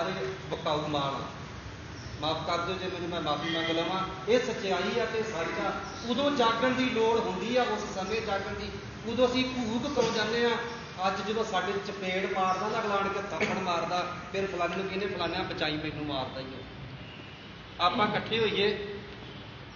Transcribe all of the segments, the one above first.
ਸਾਰੇ ਬਕਾਊ ਮਾਲ ਮਾਫ ਕਰ ਦਿਓ ਜੇ ਮੈਨੂੰ ਮੈਂ ਮਾਫੀ ਮੰਗ ਲਵਾਂ। ਇਹ ਸੱਚਾਈ ਆ ਤੇ ਸੱਚ ਆ ਉਦੋਂ ਜਾਗਣ ਦੀ ਲੋੜ ਹੁੰਦੀ ਆ, ਉਸ ਸਮੇਂ ਜਾਗਣ ਦੀ। ਉਦੋਂ ਅਸੀਂ ਭੂਕ ਕਰੋ ਜਾਂਦੇ ਆ। ਅੱਜ ਜਦੋਂ ਸਾਡੇ ਚਪੇੜ ਮਾਰਦਾ ਨਾ, ਅਗਲਾ ਕੇ ਥੱਪੜ ਮਾਰਦਾ, ਫਿਰ ਫਲਾਣੇ ਨੂੰ ਕਹਿੰਦੇ ਫਲਾਣਿਆਂ ਬਚਾਈ ਮੈਨੂੰ ਮਾਰਦਾ ਹੀ ਆ। ਆਪਾਂ ਇਕੱਠੇ ਹੋਈਏ,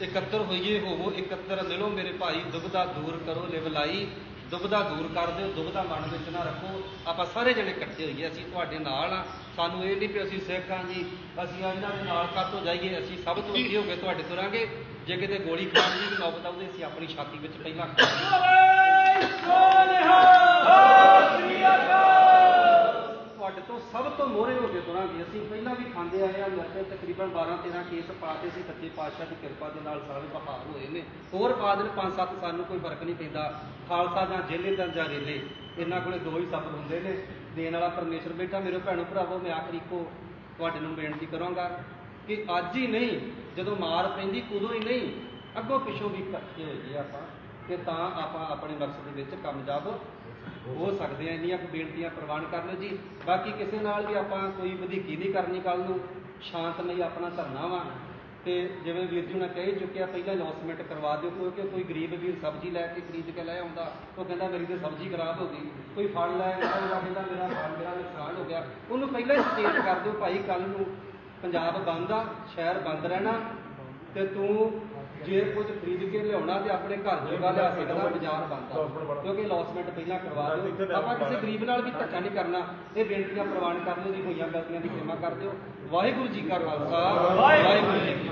ਇਕੱਤਰ ਹੋਈਏ ਹੋਵੋ ਇਕੱਤਰ ਮਿਲੋ ਮੇਰੇ ਭਾਈ ਦੁਬਦਾ ਦੂਰ ਕਰੋ, ਲਿਵ ਲਾਈ। ਦੁਬਦਾ ਦੂਰ ਕਰ ਦਿਓ ਦੁਬਦਾ ਮਨ ਵਿੱਚ ਨਾ ਰੱਖੋ। ਆਪਾਂ ਸਾਰੇ ਜਣੇ ਇਕੱਠੇ ਹੋਈਏ, ਅਸੀਂ ਤੁਹਾਡੇ ਨਾਲ ਆ। ਸਾਨੂੰ ਇਹ ਨਹੀਂ ਕਿ ਅਸੀਂ ਸਿੱਖ ਹਾਂ ਜੀ, ਅਸੀਂ ਇਹਨਾਂ ਦੇ ਨਾਲ ਕਾਤੋਂ ਜਾਈਏ, ਅਸੀਂ ਸਭ ਤੋਂ ਅੱਗੇ ਹੋ ਕੇ ਤੁਹਾਡੇ ਤੁਰਾਂਗੇ। ਜੇ ਕਿਤੇ ਗੋਲੀ ਖਾਣ ਦੀ ਵੀ ਨੌਬਤ ਆਉਂਦੀ, ਅਸੀਂ ਆਪਣੀ ਛਾਤੀ ਵਿੱਚ ਪਹਿਲਾਂ ਸਭ ਤੋਂ ਮੋਹਰੇ ਹੋ ਕੇ ਤੁਰਾਂਗੇ ਅਸੀਂ ਪਹਿਲਾਂ ਵੀ ਖਾਂਦੇ ਆਏ ਆ ਮੇਰੇ ਤਕਰੀਬਨ 12 13 ਕੇਸ ਪਾਤੇ ਸੀ ਸੱਚੇ ਪਾਤਸ਼ਾਹ ਦੀ ਕਿਰਪਾ ਦੇ ਨਾਲ ਸਾਰੇ ਬਹਾਲ ਹੋਏ ਨੇ। ਹੋਰ ਪਾ ਦੇਣ 5-7 ਸਾਨੂੰ ਕੋਈ ਫ਼ਰਕ ਨਹੀਂ ਪੈਂਦਾ। ਖਾਲਸਾ ਜਾਂ ਜੇਲੇ ਦਾ ਜਾਂ ਰੇਲੇ ਇਹਨਾਂ ਕੋਲੇ ਦੋ ਹੀ ਸ਼ਬਦ ਹੁੰਦੇ ਨੇ। ਦੇਣ ਵਾਲਾ ਪਰਮੇਸ਼ਰ ਬੈਠਾ, ਮੇਰੇ ਭੈਣੋ ਭਰਾਵੋ, ਮੈਂ ਆਖਰੀ ਕੋ ਤੁਹਾਡੇ ਨੂੰ ਬੇਨਤੀ ਕਰਾਂਗਾ ਕਿ ਅੱਜ ਹੀ ਨਹੀਂ, ਜਦੋਂ ਮਾਰ ਪੈਂਦੀ ਉਦੋਂ ਹੀ ਨਹੀਂ, ਅੱਗੋਂ ਪਿੱਛੋਂ ਵੀ ਇਕੱਠੇ ਹੋਈਏ ਆਪਾਂ, ਕਿ ਤਾਂ ਆਪਾਂ ਆਪਣੇ ਮਕਸਦ ਦੇ ਵਿੱਚ ਕਾਮਯਾਬ ਹੋ ਸਕਦੇ ਆ, ਇੰਨੀਆਂ ਕੁ ਬੇਨਤੀਆਂ ਪ੍ਰਵਾਨ ਕਰ ਲਓ ਜੀ। ਬਾਕੀ ਕਿਸੇ ਨਾਲ ਵੀ ਆਪਾਂ ਕੋਈ ਵਧੀਕੀ ਨਹੀਂ ਕਰਨੀ ਕੱਲ ਨੂੰ ਸ਼ਾਂਤਮਈ ਆਪਣਾ ਧਰਨਾ ਵਾ। ਤੇ ਜਿਵੇਂ ਵੀਰ ਜੀ ਨੇ ਕਹਿ ਚੁੱਕਿਆ ਪਹਿਲਾਂ ਅਨਾਉਂਸਮੈਂਟ ਕਰਵਾ ਦਿਓ, ਕਿਉਂਕਿ ਕੋਈ ਗਰੀਬ ਵੀਰ ਸਬਜ਼ੀ ਲੈ ਕੇ ਖਰੀਦ ਕੇ ਲੈ ਆਉਂਦਾ, ਉਹ ਕਹਿੰਦਾ ਮੇਰੀ ਤੇ ਸਬਜ਼ੀ ਖਰਾਬ ਹੋ ਗਈ। ਕੋਈ ਫਲ ਲੈ ਆਉਂਦਾ ਕਹਿੰਦਾ ਮੇਰਾ ਫਲ, ਮੇਰਾ ਨੁਕਸਾਨ ਹੋ ਗਿਆ। ਉਹਨੂੰ ਪਹਿਲਾਂ ਹੀ ਸੁਚੇਤ ਕਰ ਦਿਓ, ਭਾਈ ਕੱਲ ਨੂੰ ਪੰਜਾਬ ਬੰਦ ਆ, ਸ਼ਹਿਰ ਬੰਦ ਰਹਿਣਾ, ਤੇ ਤੂੰ ਜੇ ਕੁਝ ਖਰੀਦ ਕੇ ਲਿਆਉਣਾ ਤੇ ਆਪਣੇ ਘਰ ਜੋਗਾ ਲਿਆ ਸਕਦਾ ਬਾਜ਼ਾਰ ਬੰਦ ਕਿਉਂਕਿ ਅਨਾਉਂਸਮੈਂਟ ਪਹਿਲਾਂ ਕਰਵਾ ਦਿਓ। ਆਪਾਂ ਕਿਸੇ ਗਰੀਬ ਨਾਲ ਵੀ ਧੱਕਾ ਨਹੀਂ ਕਰਨਾ। ਇਹ ਬੇਨਤੀਆਂ ਪ੍ਰਵਾਨ ਕਰ ਲਓ ਜੀ ਹੋਈਆਂ ਗਲਤੀਆਂ ਦੀ ਖਿਮਾ ਕਰ ਦਿਓ। ਵਾਹਿਗੁਰੂ ਜੀ ਕਾ ਖਾਲਸਾ। ਵਾਹਿਗੁਰੂ ਜੀ